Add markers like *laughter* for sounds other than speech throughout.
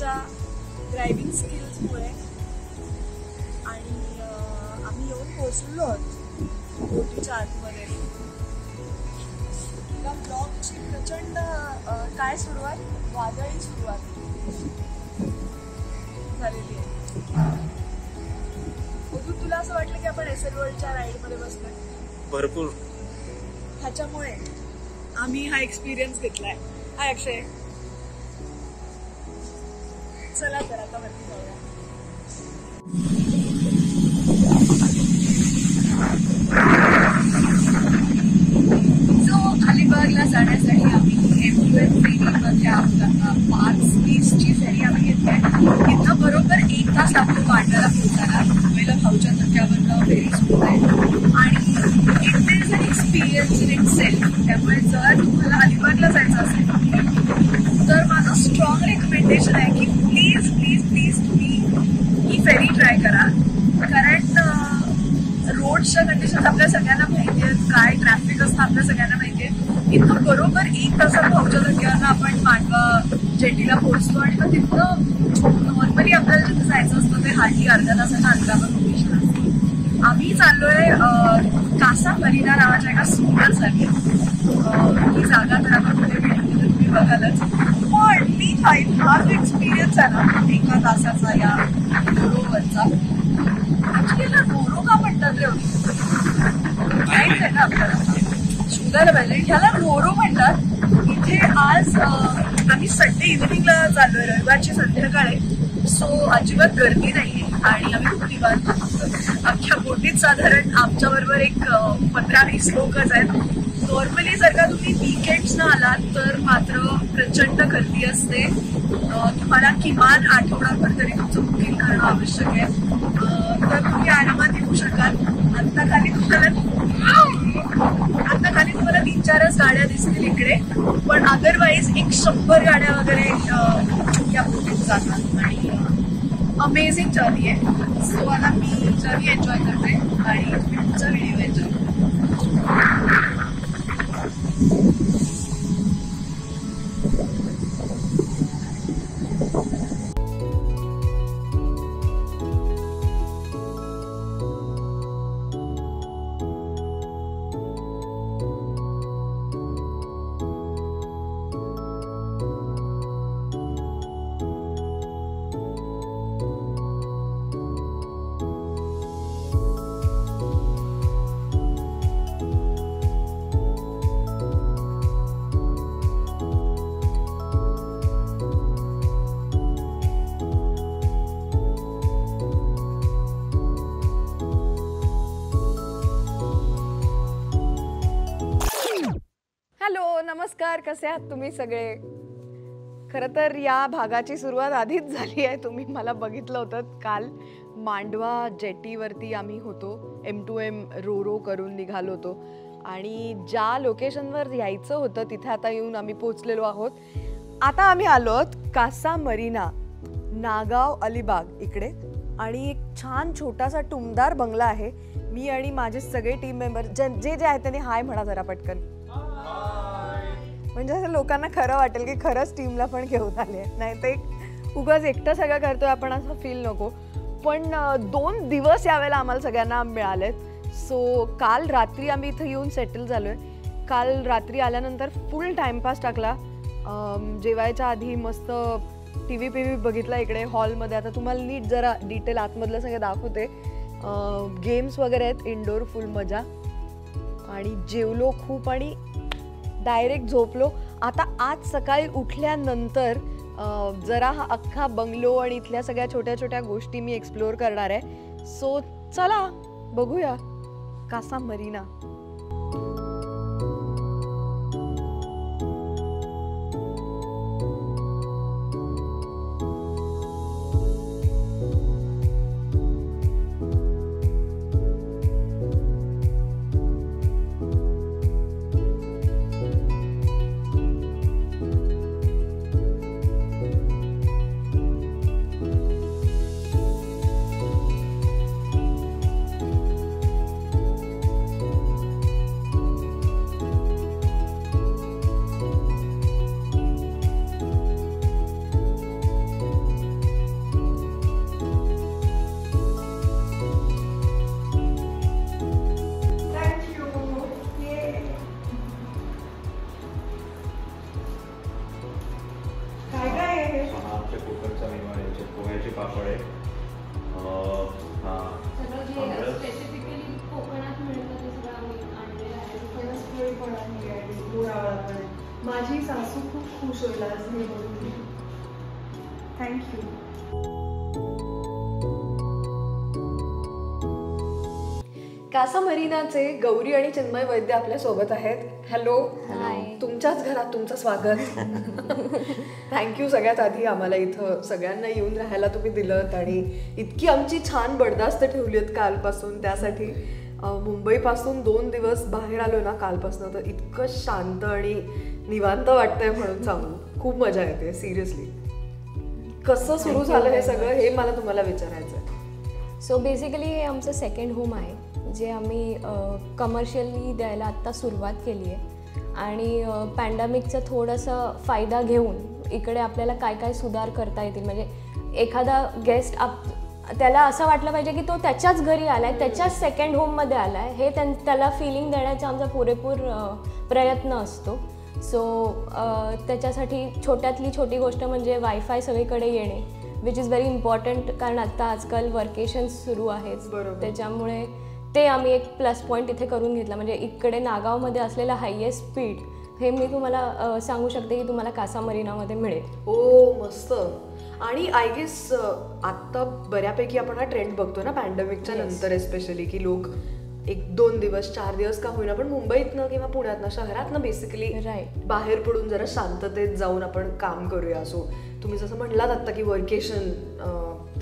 अक्षयच्या ड्रायव्हिंग स्किल्समुळे आणि आम्ही येऊन पोहोचलो आहोत बोटीच्या आतमध्ये. या ब्लॉगची प्रचंड काय सुरुवात? वादळी सुरुवात झालेली आहे. तुला असं वाटलं की आपण एस एल वर्ल्डच्या राईडमध्ये बसलोय? भरपूर. ह्याच्यामुळे आम्ही हा एक्सपिरियन्स घेतलाय. हाय अक्षय. चला तर आता वरती जाऊया सो अलिबागला जाण्यासाठी आम्ही एम टू एम फेरीमधल्या पाच वीसची फेरी आम्ही घेतली आहे इथं बरोबर एक तास लागतो पांढऱ्याला पोहोचायला मुंबईला भाऊच्या धक्क्यावरनं फेरी सुरू आहे आणि it is an experience in itself त्यामुळे जर तुम्हाला अलिबागला जायचं असेल तर माझं स्ट्रॉंग रेकमेंडेशन आहे की प्लीज प्लीज प्लीज तुम्ही ही फेरी ट्राय करा कारण अं, रोडच्या कंडिशन आपल्या सगळ्यांना माहिती आहेत काय ट्रॅफिक असतं आपल्या सगळ्यांना माहिती आहे इथं बरोबर एक तासात भाऊच्या धक्क्यानं आपण मांडवा जेटीला पोहोचतो आणि मग तिथनं नॉर्मली आपल्याला जिथे खाली अर्ध्या तासाच्या अंतरावर लोकेशन असतं आम्ही चाललोय कासा मरीना नावाच्या एका सुंदर जागी ही जागा तर आपण कुठे व्हिडिओमध्ये तुम्ही बघालच. पण मी फाईन एक्सपिरियन्स आहे ना एका तासाचा या गोरोवरचा ऍक्च्युली याला का म्हणतात रे? माहीत आहे ना आपल्याला. शोधायला पाहिजे ह्याला गोरो म्हणतात. इथे आज आम्ही संडे इव्हिनिंगला चाललोय रविवारची संध्याकाळी सो अजिबात गर्दी नाहीये आणि आम्ही खूप निवांत अख्ख्या बोटीत साधारण आमच्या बरोबर एक पंधरा वीस लोकच आहेत. नॉर्मली जर का तुम्ही विकेंड्सना आलात तर मात्र प्रचंड गर्दी असते. तुम्हाला किमान आठवडाभर तरी तुमचं बुकिंग करणं आवश्यक आहे. तर तुम्ही आरामात येऊ शकाल. आत्ता खाली तुम्हाला आता खाली तुम्हाला तीन चारच गाड्या दिसतील इकडे. पण अदरवाईज एक शंभर गाड्या वगैरे या बोटीत जातात. आणि अमेझिंग जर्नी आहे सो आता मी जर्नी एन्जॉय करते आणि तुमचा व्हिडिओ एन्जॉय हॅलो नमस्कार कसे आहात तुम्ही सगळे? खरं तर या भागाची सुरुवात आधीच झाली आहे. तुम्ही मला बघितलं होतं काल मांडवा जेटीवरती आम्ही होतो. M two M ro ro करून निघालो होतो. आणि ज्या लोकेशनवर यायचं होतं तिथे आता येऊन आम्ही पोचलेलो आहोत. आता आम्ही आलो आहोत कासा मरीना नागाव अलिबाग इकडे. आणि एक छान छोटासा टुमदार बंगला आहे. मी आणि माझे सगळे टीम मेंबर जे जे जे आहेत त्यांनी हाय म्हणा जरा पटकन. म्हणजे असं लोकांना खरं वाटेल की खरंच टीमला पण घेऊन आले नाही तर एक उगाच एकटं सगळं करतोय आपण असं फील नको. पण दोन दिवस यावेळेला आम्हाला सगळ्यांना मिळालेत. सो काल रात्री आम्ही इथं येऊन सेटल झालो आहे काल रात्री आल्यानंतर फुल टाइमपास टाकला. जेवायच्या आधी मस्त टी व्ही पी व्ही बघितला इकडे हॉलमध्ये आता तुम्हाला नीट जरा डिटेल आतमधलं सगळं दाखवते. गेम्स वगैरे आहेत इनडोअर फुल मजा. आणि जेवलो खूप आणि डायरेक्ट झोपलो. आता आज सकाळी उठल्यानंतर जरा हा अख्खा बंगलो आणि इथल्या सगळ्या छोट्या छोट्या गोष्टी मी एक्सप्लोअर करणार आहे. सो चला बघूया. कासा मरीना कासा मरीनाचे गौरी आणि चिन्मय वैद्य आपल्यासोबत आहेत. हॅलो. तुमच्याच घरात तुमचं स्वागत. *laughs* थँक्यू सगळ्यात आधी आम्हाला इथं सगळ्यांना येऊन राहायला तुम्ही दिलं आणि इतकी आमची छान बडदास्त ठेवली आहेत कालपासून. त्यासाठी मुंबईपासून दोन दिवस बाहेर आलो ना कालपासून तर इतकं शांत आणि निवांत वाटतंय म्हणून सांगू. खूप मजा येते सिरियसली कसं सुरू झालं हे सगळं हे मला तुम्हाला विचारायचं आहे. सो बेसिकली हे आमचं सेकंड होम आहे जे आम्ही कमर्शियली द्यायला आत्ता सुरुवात केली आहे. आणि पॅन्डेमिकचा थोडासा फायदा घेऊन इकडे आपल्याला काय काय सुधार करता येतील? म्हणजे एखादा गेस्ट आप त्याला असं वाटलं पाहिजे की तो त्याच्याच घरी आलाय त्याच्याच सेकंड होममध्ये आलाय. हे त्यां त्याला फिलिंग देण्याचा आमचा पुरेपूर प्रयत्न असतो. सो त्याच्यासाठी छोट्यातली छोटी गोष्ट म्हणजे वायफाय सगळीकडे येणे विच इज व्हेरी इम्पॉर्टंट कारण आत्ता आजकाल वर्केशन्स सुरू आहेत बरोबर. त्याच्यामुळे ते आम्ही एक प्लस पॉईंट इथे करून घेतला म्हणजे इकडे नागावमध्ये असलेला हायेस्ट स्पीड हे मी तुम्हाला सांगू शकते की तुम्हाला कासा मरिनामध्ये मिळेल हो मस्त आणि आय गेस आत्ता बऱ्यापैकी आपण हा ट्रेंड बघतो ना पॅन्डेमिकच्या. नंतर एस्पेशली की लोक एक दोन दिवस चार दिवस का होईना पण मुंबईतनं किंवा पुण्यातनं शहरातनं बेसिकली Right. बाहेर पडून जरा शांततेत जाऊन आपण काम करूया. सो तुम्ही जसं म्हणलात आता की वर्केशन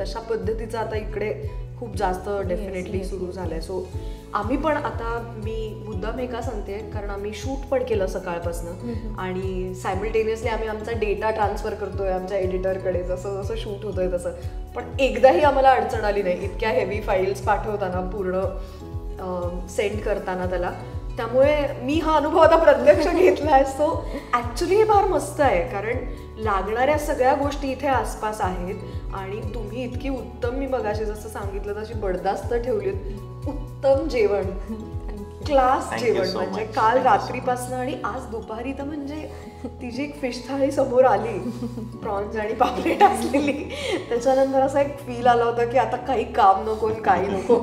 तशा पद्धतीचं आता इकडे खूप जास्त डेफिनेटली सुरू झालंय. सो आम्ही पण आता मी मुद्दाम एका सांगते कारण आम्ही शूट पण केलं सकाळपासून. आणि सायमल्टेनियसली आम्ही आमचा डेटा ट्रान्सफर करतोय आमच्या एडिटरकडे जसं जसं शूट होतोय तसं. पण एकदाही आम्हाला अडचण आली नाही. इतक्या हेवी फाईल्स पाठवताना पूर्ण सेंड करताना त्याला. त्यामुळे मी हा अनुभव आता प्रत्यक्ष घेतलाय सो ॲक्च्युली हे फार मस्त आहे. कारण लागणाऱ्या सगळ्या गोष्टी इथे आसपास आहेत. आणि तुम्ही इतकी उत्तम मी बघाशी जसं सांगितलं तशी बडदास्त ठेवलीत. उत्तम जेवण. क्लास जेवण म्हणजे. काल रात्रीपासून आणि आज दुपारी तर म्हणजे ती जी एक फिश थाळी समोर आली. प्रॉन्स आणि पापलेट असलेली. त्याच्यानंतर असा एक फील आला होता की आता काही काम नको काही नको.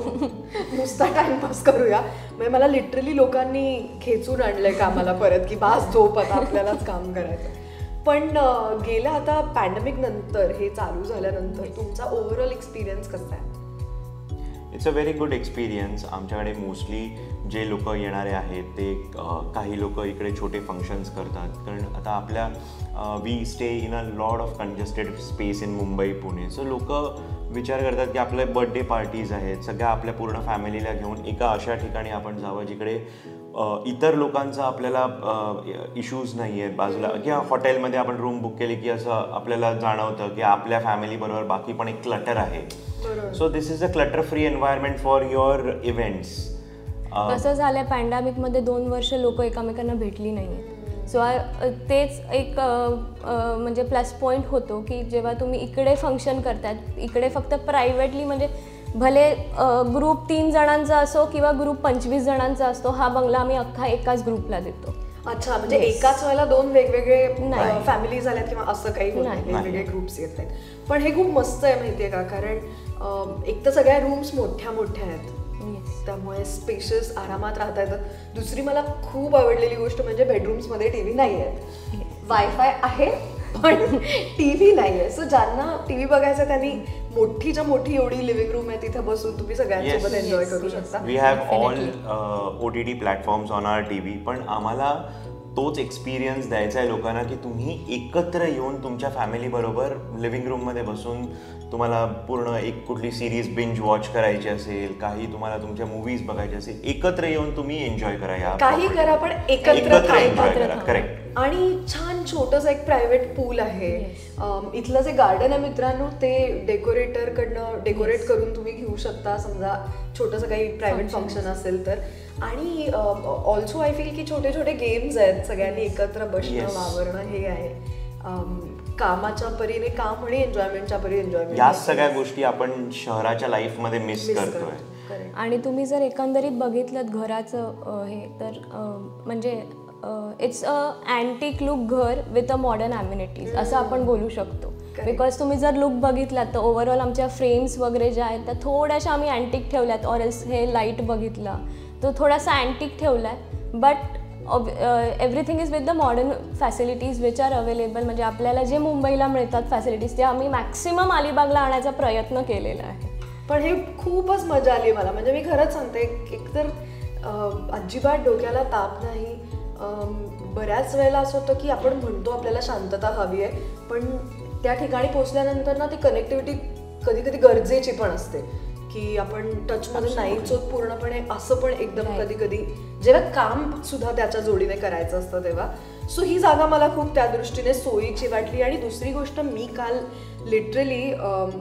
नुसता टाइमपास करूया. म्हणजे मला लिटरली लोकांनी खेचून आणलंय कामाला परत की बास झोप आता आपल्यालाच काम करायचं. पण गेल्या आता पॅन्डेमिक नंतर हे चालू झाल्यानंतर तुमचा ओव्हरऑल एक्सपिरियन्स कसा आहे? It's a very good experience आमच्याकडे मोस्टली जे लोक येणारे आहेत ते काही लोक इकडे छोटे फंक्शन्स करतात. कारण आता आपल्या we stay in a lot of congested space in Mumbai Pune so लोक विचार करतात की आपले बर्थडे पार्टीज आहेत सगळ्या आपल्या पूर्ण फॅमिलीला घेऊन एका अशा ठिकाणी आपण जावं जिकडे इतर लोकांचा आपल्याला इश्यूज नाही आहेत बाजूला. किंवा हॉटेलमध्ये आपण रूम बुक केली की असं आपल्याला जाणवतं की आपल्या फॅमिलीबरोबर बाकी पण एक क्लटर आहे. So this is a clutter free environment for your events कसं झालंय पॅन्डेमिकमध्ये दोन वर्ष लोक एकमेकांना भेटली नाही आहेत सो तेच एक म्हणजे प्लस पॉईंट होतो की जेव्हा तुम्ही इकडे फंक्शन करतात इकडे फक्त प्रायव्हेटली म्हणजे भले ग्रुप तीन जणांचा असो किंवा ग्रुप पंचवीस जणांचा असतो हा बंगला आम्ही अख्खा एकाच ग्रुपला देतो अच्छा म्हणजे. एकाच वेळेला दोन वेगवेगळे. फॅमिली झाल्यात किंवा असं काही. वेगवेगळे ग्रुप्स येत आहेत पण हे खूप मस्त आहे माहितीये का कारण एक तर सगळ्या रूम्स मोठ्या मोठ्या आहेत. त्यामुळे स्पेशियस आरामात राहता येतं दुसरी मला खूप आवडलेली गोष्ट म्हणजे बेडरूम्समध्ये टीव्ही नाही आहेत वायफाय आहे पण टीव्ही नाही आहे सो ज्यांना टीव्ही बघायचा त्यांनी मोठीच्या मोठी एवढी लिव्हिंग रूम आहे तिथे बसून तुम्ही सगळ्यांसोबत. एन्जॉय करू. शकता we have all O T T platforms on our TV पण आम्हाला तोच एक्सपिरियन्स द्यायचा आहे लोकांना की तुम्ही एकत्र येऊन तुमच्या फॅमिलीबरोबर लिव्हिंग रूममध्ये बसून तुम्हाला पूर्ण एक कुठली सिरीज बिंज वॉच करायची असेल काही तुम्हाला तुमच्या मूवीज बघायच्या असेल एकत्र येऊन तुम्ही एन्जॉय करा या काही. करा पण एकत्र. एन्जॉय करा. करेक्ट आणि छान छोटस एक प्रायव्हेट पूल आहे इथलं जे गार्डन आहे मित्रांनो ते डेकोरेटर कडनं डेकोरेट करून तुम्ही घेऊ शकता समजा छोटस काही प्रायव्हेट फंक्शन असेल तर आणि ऑल्सो आय फील की छोटे छोटे गेम्स आहेत सगळ्यांनी एकत्र बसणं. वावरणं हे आहे कामाच्या परीने काम आणि एन्जॉयमेंटच्या परी एन्जॉयमेंट या सगळ्या गोष्टी आपण शहराच्या लाईफमध्ये मिस करतोय. आणि तुम्ही जर एकंदरीत बघितलं घराचं हे तर म्हणजे इट्स अ अँटिक लुक घर विथ अ मॉडर्न ॲम्युनिटीज असं आपण बोलू शकतो. बिकॉज तुम्ही जर लुक बघितलात तर ओव्हरऑल आमच्या फ्रेम्स वगैरे ज्या आहेत त्या थोड्याशा आम्ही अँटिक ठेवल्यात ऑर एल्स हे लाइट बघितला तो थोडासा अँटिक ठेवला आहे but everything is with the modern facilities which are available म्हणजे आपल्याला जे मुंबईला मिळतात फॅसिलिटीज ते आम्ही मॅक्सिमम अलिबागला आणायचा प्रयत्न केलेला आहे. पण हे खूपच मजा आली मला. म्हणजे मी खरंच सांगते एकतर तर अजिबात डोक्याला ताप नाही. बऱ्याच वेळेला असं होतं की आपण म्हणतो आपल्याला शांतता हवी आहे पण त्या ठिकाणी पोहोचल्यानंतर ना ती कनेक्टिव्हिटी कधी कधी गरजेची पण असते. की आपण टचमध्ये नाहीच होत पूर्णपणे असं पण एकदम. कधी कधी जेव्हा काम सुद्धा त्याच्या जोडीने करायचं असतं तेव्हा. सो ही जागा मला खूप त्या दृष्टीने सोयीची वाटली. आणि दुसरी गोष्ट मी काल लिटरली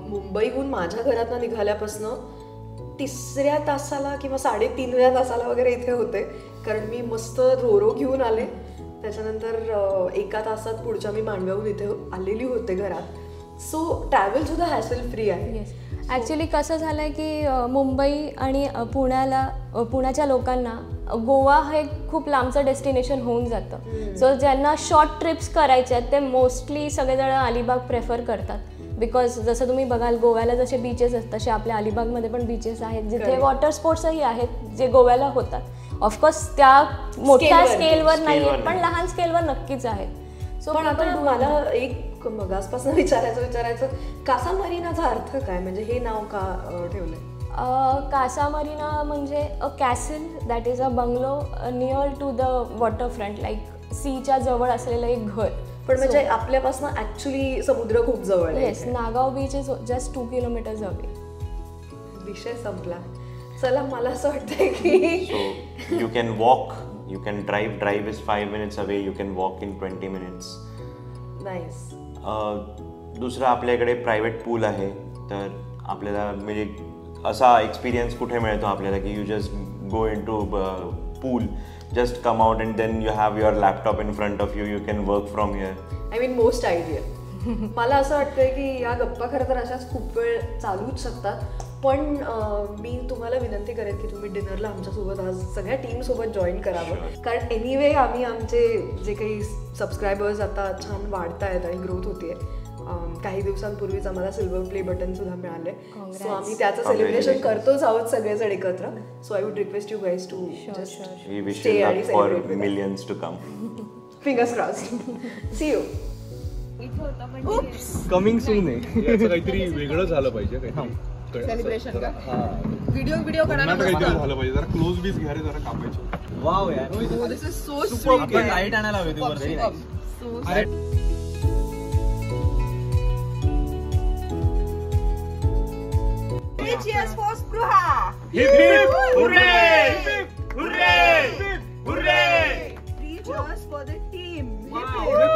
मुंबईहून माझ्या घरातनं निघाल्यापासनं तिसऱ्या तासाला किंवा साडेतीनव्या तासाला वगैरे इथे होते. कारण मी मस्त रोरो घेऊन आले. त्याच्यानंतर एका तासात पुढच्या मी मांडव्याहून इथे आलेली होते घरात. सो ट्रॅव्हल सुद्धा हॅसल फ्री आहे येस ॲक्च्युली कसं झालं आहे की मुंबई आणि पुण्याला पुण्याच्या लोकांना गोवा हे खूप लांबचं डेस्टिनेशन होऊन जातं। सो ज्यांना शॉर्ट ट्रिप्स करायच्या आहेत ते मोस्टली सगळेजण अलिबाग प्रेफर करतात। बिकॉज जसं तुम्ही बघाल गोव्याला जसे बीचेस असतात तसे आपल्या अलिबागमध्ये पण बीचेस आहेत जिथे. वॉटर स्पोर्ट्सही आहेत जे गोव्याला होतात। ऑफकोर्स त्या मोठ्या. स्केलवर नाही Scale वर आहेत पण. लहान स्केलवर नक्कीच आहेत। सो पण आता मला एक मगासपासून *laughs* विचारायचं विचारायचं कासा मरीनाचा अर्थ काय म्हणजे हे नाव का अं, ठेवलंय कासा मरीना म्हणजे a castle that is a bungalow near to the waterfront like सीच्या जवळ असलेलं एक घर पण म्हणजे आपल्यापासून ऍक्च्युली समुद्र खूप जवळ आहे yes. Nagaon beach is just two kilometres away विषय संपला चला मला असं वाटतंय की you can walk, you can drive. Drive is five minutes away. You can walk in 20 minutes. Nice दुसरं आपल्याकडे प्रायव्हेट पूल आहे. तर आपल्याला म्हणजे असा एक्सपिरियन्स कुठे मिळतो आपल्याला की you just go into pool just come out and then you have your laptop in front of you you can work from your I mean most idea मला असं वाटतंय की या गप्पा खरं तर अशाच खूप वेळ चालूच शकतात. पण मी तुम्हाला विनंती करेन की तुम्ही डिनरला आमच्यासोबत आज सगळ्या टीमसोबत जॉईन करावं. कारण एनिवे आम्ही आमचे जे काही सबस्क्रायबर्स आता छान वाढत आहेत आणि ग्रोथ होतीये. अं, काही दिवसांपूर्वीच आम्हाला सिल्वर प्ले बटन सुद्धा मिळाले सो आम्ही त्याचं सेलिब्रेशन. करतोच आहोत सगळेजण एकत्र. So I would request you guys to stay आणि millions to come fingers cross see you coming soon आहे काहीतरी वेगळं झालं पाहिजे. काहीतरी सेलिब्रेशन का? हा. व्हिडिओ व्हिडिओ कोणाला झालं पाहिजे. जरा क्लोज बीस घ्या रे जरा कापायचे. वाव यार. दिस इज़ सो आपण लाईट आणायला हवी होती very nice Cheers for Spruha! Three cheers for the team! इथं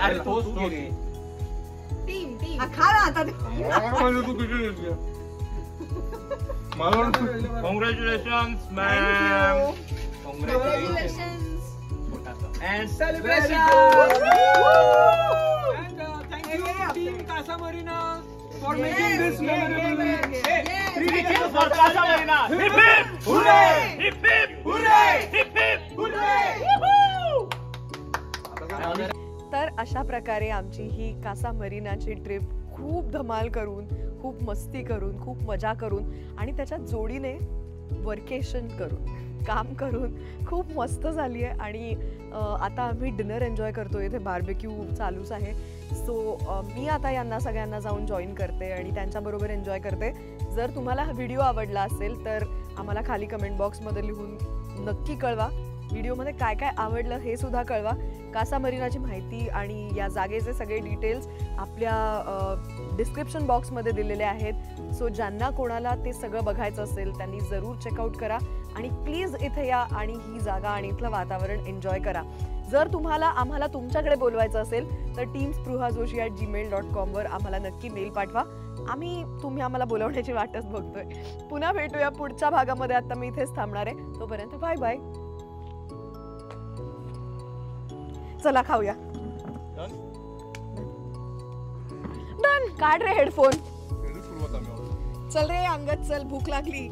अरे तोच तो टीम टीम. खा ना आता तू किती घेतली? मला कॉंग्रॅच्युलेशन Congratulations. अँड तर अशा प्रकारे आमची ही कासा मरीनाची ट्रिप खूप धमाल करून खूप मस्ती करून खूप मजा करून आणि त्याच्या जोडीने वर्केशन करून काम करून खूप मस्त झाली आहे. आणि आता आम्ही डिनर एन्जॉय करतो इथे बार्बेक्यू चालूच आहे. सो मी आता यांना सगळ्यांना जाऊन जॉईन करते आणि त्यांच्याबरोबर एन्जॉय करते. जर तुम्हाला हा व्हिडिओ आवडला असेल तर आम्हाला खाली कमेंट बॉक्समध्ये लिहून नक्की कळवा. व्हिडिओमध्ये काय काय आवडलं हे सुद्धा कळवा. कासा मरीनाची माहिती आणि या जागेचे सगळे डिटेल्स आपल्या डिस्क्रिप्शन बॉक्समध्ये दिलेले आहेत. सो ज्यांना कोणाला ते सगळं बघायचं असेल त्यांनी जरूर चेकआउट करा आणि प्लीज इथे या आणि ही जागा आणि इथलं वातावरण एन्जॉय करा. जर तुम्हाला आम्हाला तुमच्याकडे बोलवायचं असेल तर team Spruha Joshi at Gmail dot कॉमवर आम्हाला नक्की मेल पाठवा. आम्ही तुम्ही आम्हाला बोलवण्याची वाटच बघतोय. पुन्हा भेटूया पुढच्या भागामध्ये. आता मी इथेच थांबणार आहे. तोपर्यंत बाय बाय चला खाऊया. डन काढ रे हेडफोन चल रे अंगत चल भूक लागली.